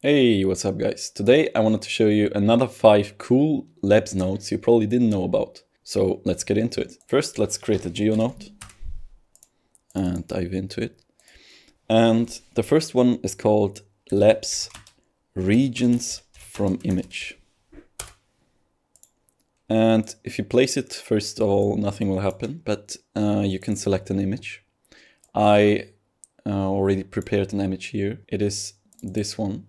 Hey, what's up guys? Today I wanted to show you another 5 cool labs nodes you probably didn't know about. So let's get into it. First let's create a geo node and dive into it. And the first one is called labs regions from image. And if you place it, first of all, nothing will happen, but uh, you can select an image. I uh, already prepared an image here. It is this one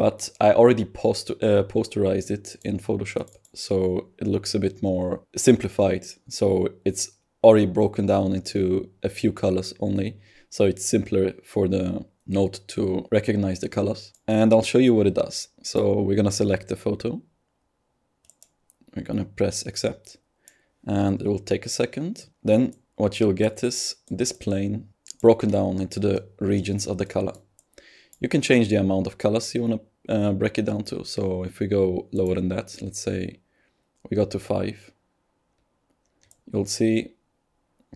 but I already uh, posterized it in Photoshop, so it looks a bit more simplified. So it's already broken down into a few colors only, so it's simpler for the node to recognize the colors. And I'll show you what it does. So we're gonna select the photo. We're gonna press accept, and it will take a second. Then what you'll get is this plane broken down into the regions of the color. You can change the amount of colors you want to uh, break it down to. So if we go lower than that, let's say we got to 5, you'll see,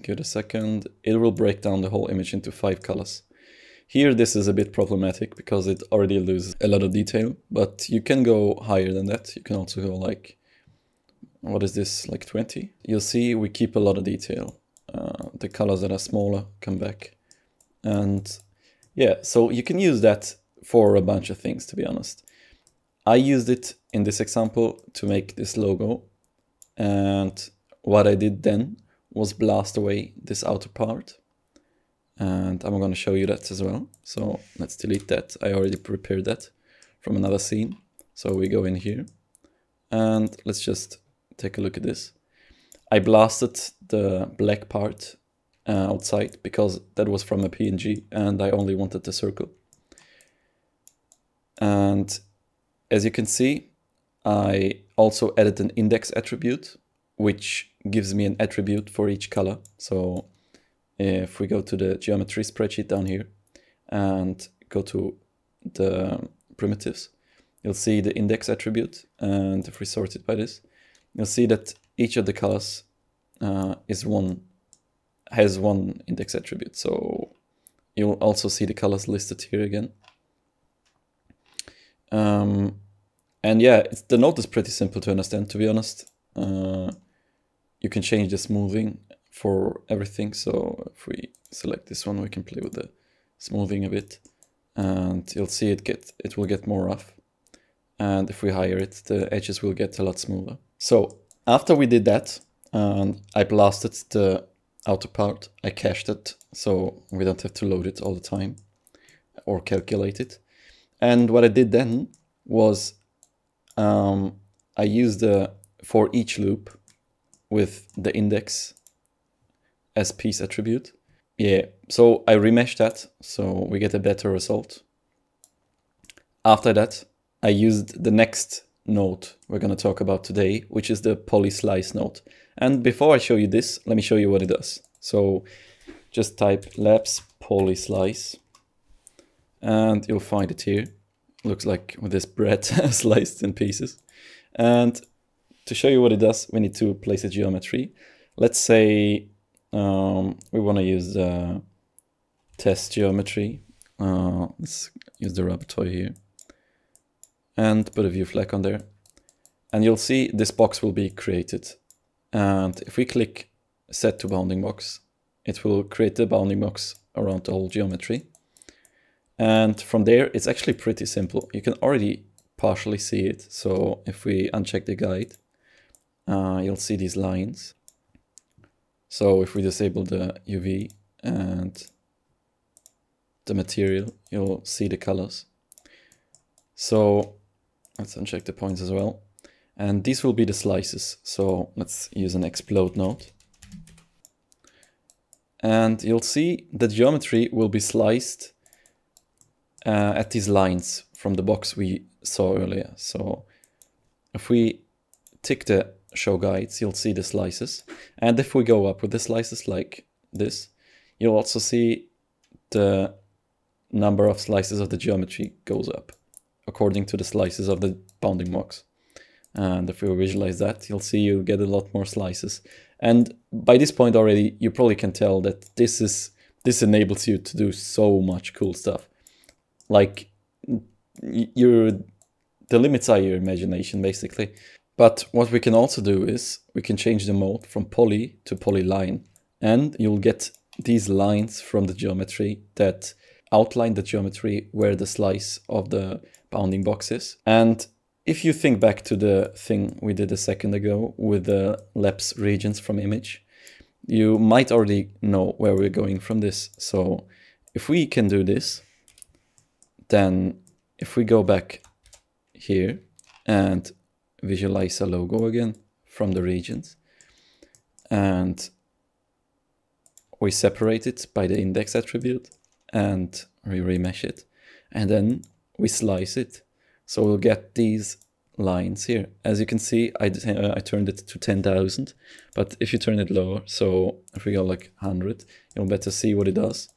give it a second, it will break down the whole image into 5 colors. Here this is a bit problematic because it already loses a lot of detail, but you can go higher than that. You can also go like, what is this, like 20? You'll see we keep a lot of detail. Uh, the colors that are smaller come back. And yeah, so you can use that for a bunch of things, to be honest. I used it in this example to make this logo. And what I did then was blast away this outer part. And I'm going to show you that as well. So let's delete that. I already prepared that from another scene. So we go in here and let's just take a look at this. I blasted the black part uh, outside because that was from a PNG and I only wanted the circle. And as you can see, I also added an index attribute, which gives me an attribute for each color. So if we go to the geometry spreadsheet down here and go to the primitives, you'll see the index attribute. And if we sort it by this, you'll see that each of the colors uh, is one has one index attribute. So you'll also see the colors listed here again. Um, and yeah, the note is pretty simple to understand, to be honest. Uh, you can change the smoothing for everything. So if we select this one, we can play with the smoothing a bit. And you'll see it get it will get more rough. And if we higher it, the edges will get a lot smoother. So after we did that, and I blasted the outer part, I cached it so we don't have to load it all the time or calculate it. And what I did then was um, I used the for each loop with the index as piece attribute. Yeah, so I remeshed that so we get a better result. After that, I used the next node we're going to talk about today, which is the polyslice node. And before I show you this, let me show you what it does. So just type labs polyslice and you'll find it here. Looks like with this bread sliced in pieces. And to show you what it does, we need to place a geometry. Let's say um, we want to use the test geometry. Uh, let's use the rubber toy here and put a view flag on there. And you'll see this box will be created. And if we click set to bounding box, it will create the bounding box around the whole geometry. And from there, it's actually pretty simple. You can already partially see it. So if we uncheck the guide, uh, you'll see these lines. So if we disable the UV and the material, you'll see the colors. So let's uncheck the points as well. And these will be the slices. So let's use an explode node. And you'll see the geometry will be sliced uh, at these lines from the box we saw earlier. So if we tick the show guides, you'll see the slices. And if we go up with the slices like this, you'll also see the number of slices of the geometry goes up according to the slices of the bounding box. And if we visualize that, you'll see you get a lot more slices. And by this point already, you probably can tell that this is this enables you to do so much cool stuff. Like your the limits are your imagination basically. But what we can also do is we can change the mode from poly to polyline and you'll get these lines from the geometry that outline the geometry where the slice of the bounding box is. And if you think back to the thing we did a second ago with the labs regions from image, you might already know where we're going from this. So if we can do this, then if we go back here and visualize a logo again from the regions and we separate it by the index attribute and we remesh it and then we slice it. So we'll get these lines here. As you can see I, uh, I turned it to 10,000 but if you turn it lower so if we go like 100 you'll better see what it does.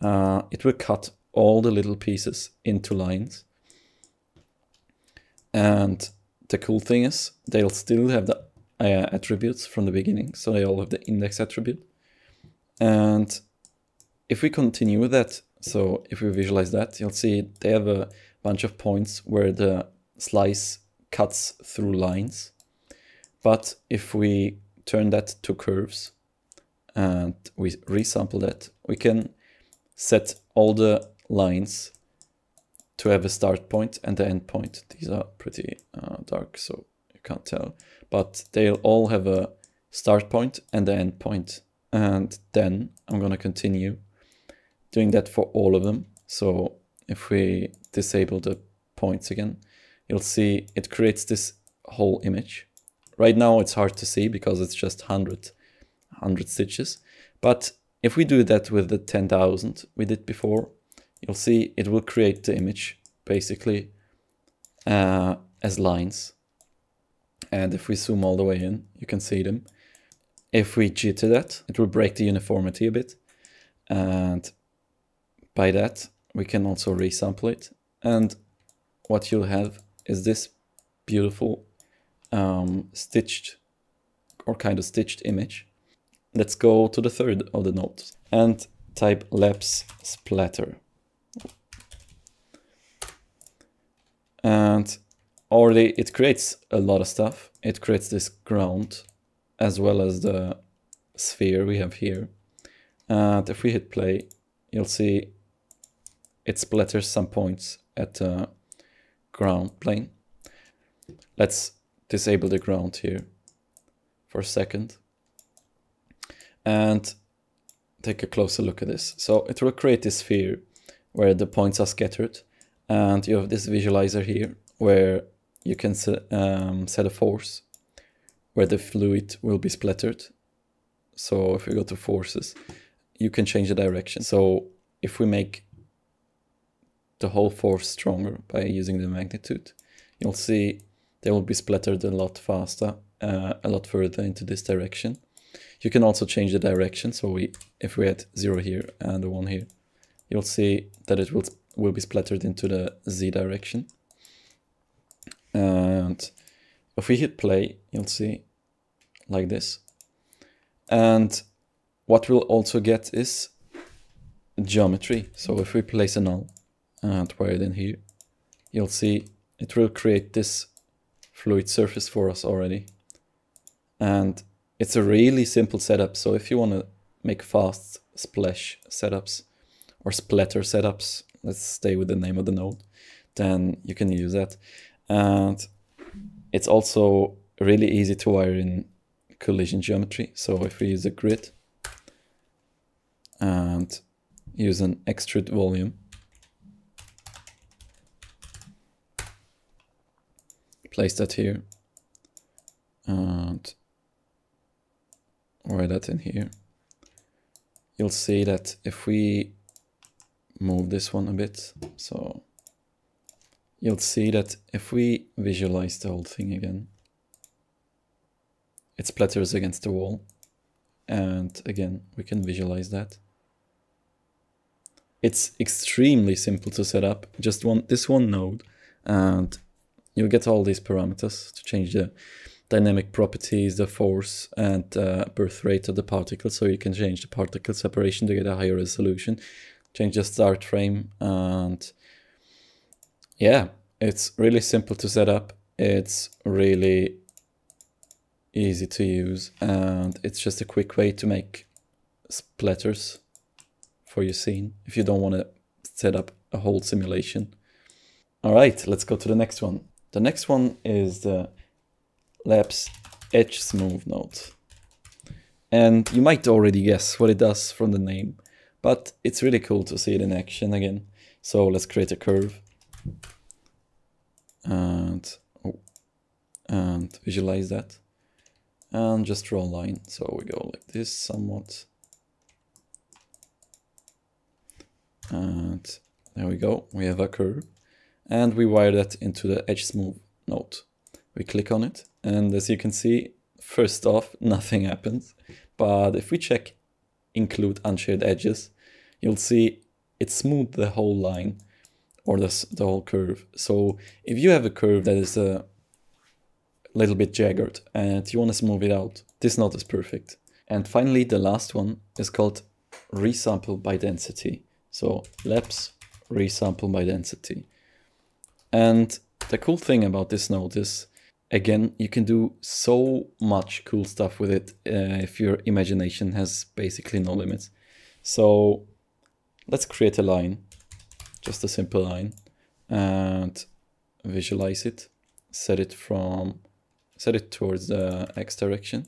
Uh, it will cut all the little pieces into lines and the cool thing is they'll still have the uh, attributes from the beginning so they all have the index attribute and if we continue with that, so if we visualize that, you'll see they have a bunch of points where the slice cuts through lines. But if we turn that to curves and we resample that, we can set all the lines to have a start point and the end point. These are pretty uh, dark, so you can't tell. But they'll all have a start point and the end point. and then I'm going to continue doing that for all of them. So if we disable the points again, you'll see it creates this whole image. Right now it's hard to see because it's just 100, 100 stitches. But if we do that with the 10,000 we did before, you'll see it will create the image basically uh, as lines. And if we zoom all the way in, you can see them. If we jitter that, it will break the uniformity a bit. And by that, we can also resample it. And what you'll have is this beautiful um, stitched or kind of stitched image. Let's go to the third of the notes and type labs splatter. And already it creates a lot of stuff. It creates this ground as well as the sphere we have here. And if we hit play, you'll see it splatters some points at the ground plane. Let's disable the ground here for a second and take a closer look at this. So it will create this sphere where the points are scattered and you have this visualizer here where you can um, set a force where the fluid will be splattered. So if we go to forces, you can change the direction. So if we make the whole force stronger by using the magnitude, you'll see they will be splattered a lot faster, uh, a lot further into this direction. You can also change the direction. So we, if we add zero here and one here, you'll see that it will, will be splattered into the Z direction. And if we hit play, you'll see like this. And what we'll also get is geometry. So if we place a null and wire it in here, you'll see it will create this fluid surface for us already. And it's a really simple setup. So if you want to make fast splash setups or splatter setups, let's stay with the name of the node, then you can use that. And it's also really easy to wire in collision geometry. So if we use a grid and use an extrude volume, place that here and wire that in here, you'll see that if we move this one a bit, so you'll see that if we visualize the whole thing again, it splatters against the wall. And again, we can visualize that. It's extremely simple to set up. Just one this one node and you get all these parameters to change the dynamic properties, the force and uh, birth rate of the particle. So you can change the particle separation to get a higher resolution, change the start frame and yeah, it's really simple to set up. It's really easy to use and it's just a quick way to make splatters for your scene if you don't want to set up a whole simulation. All right, let's go to the next one. The next one is the Labs Edge Smooth node. And you might already guess what it does from the name, but it's really cool to see it in action again. So let's create a curve and, oh, and visualize that and just draw a line. So we go like this somewhat. And there we go, we have a curve. And we wire that into the edge smooth node. We click on it, and as you can see, first off, nothing happens. But if we check include unshared edges, you'll see it smoothed the whole line or the, the whole curve. So if you have a curve that is a little bit jagged and you want to smooth it out, this node is perfect. And finally, the last one is called resample by density. So labs resample by density. And the cool thing about this node is, again, you can do so much cool stuff with it uh, if your imagination has basically no limits. So let's create a line, just a simple line, and visualize it, set it from, set it towards the x direction,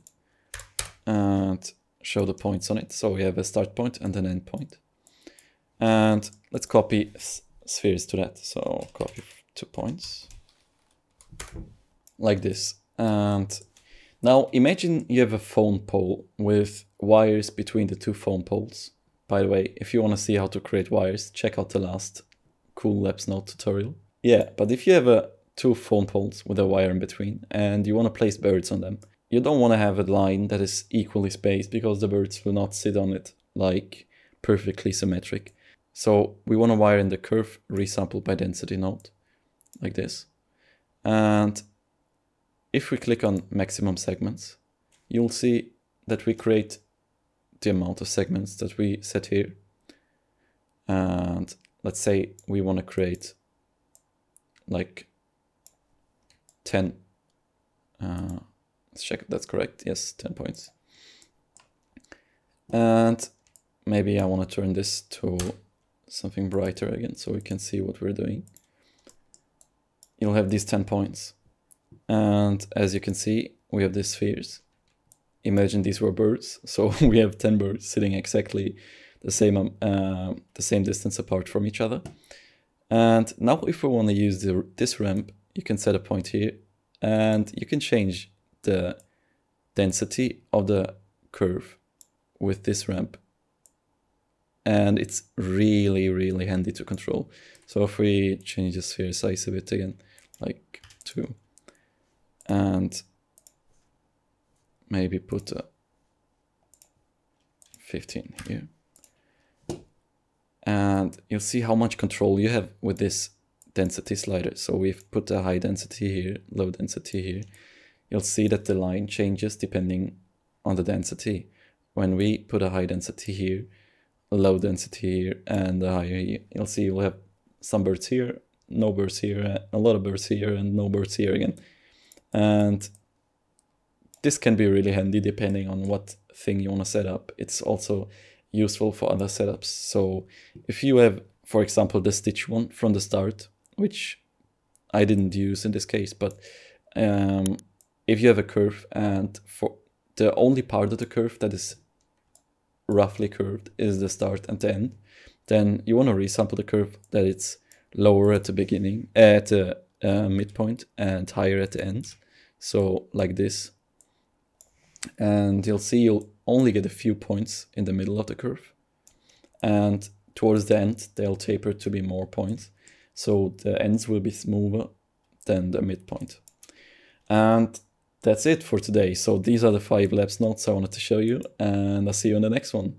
and show the points on it. So we have a start point and an end point. And let's copy spheres to that. So copy two points like this. And now imagine you have a phone pole with wires between the two phone poles. By the way, if you want to see how to create wires, check out the last Cool Labs Node tutorial. Yeah, but if you have a two phone poles with a wire in between and you want to place birds on them, you don't want to have a line that is equally spaced because the birds will not sit on it like perfectly symmetric. So we want to wire in the curve resample by density node like this. And if we click on maximum segments, you'll see that we create the amount of segments that we set here. And let's say we want to create like 10. Uh, let's check if that's correct. Yes, 10 points. And maybe I want to turn this to something brighter again so we can see what we're doing. You'll have these 10 points. And as you can see, we have these spheres. Imagine these were birds. So we have 10 birds sitting exactly the same, um, uh, the same distance apart from each other. And now if we want to use the, this ramp, you can set a point here and you can change the density of the curve with this ramp and it's really, really handy to control. So if we change the sphere size a bit again, like two, and maybe put a 15 here. And you'll see how much control you have with this density slider. So we've put a high density here, low density here. You'll see that the line changes depending on the density. When we put a high density here, a low density here and the higher here. You'll see you'll have some birds here, no birds here, a lot of birds here and no birds here again. And this can be really handy depending on what thing you want to set up. It's also useful for other setups. So if you have, for example, the stitch one from the start, which I didn't use in this case, but um, if you have a curve and for the only part of the curve that is roughly curved is the start and the end, then you want to resample the curve that it's lower at the beginning, at the uh, midpoint and higher at the end. So like this. And you'll see you'll only get a few points in the middle of the curve. And towards the end, they'll taper to be more points. So the ends will be smoother than the midpoint. And that's it for today. So these are the five labs nodes I wanted to show you and I'll see you in the next one.